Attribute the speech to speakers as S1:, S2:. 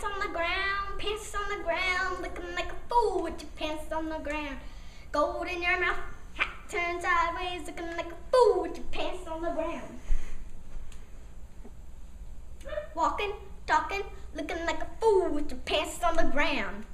S1: pants on the ground, pants on the ground, looking like a fool with your pants on the ground. Gold in your mouth, hat turned sideways, looking like a fool with your pants on the ground. Walking, talking, looking like a fool with your pants on the ground.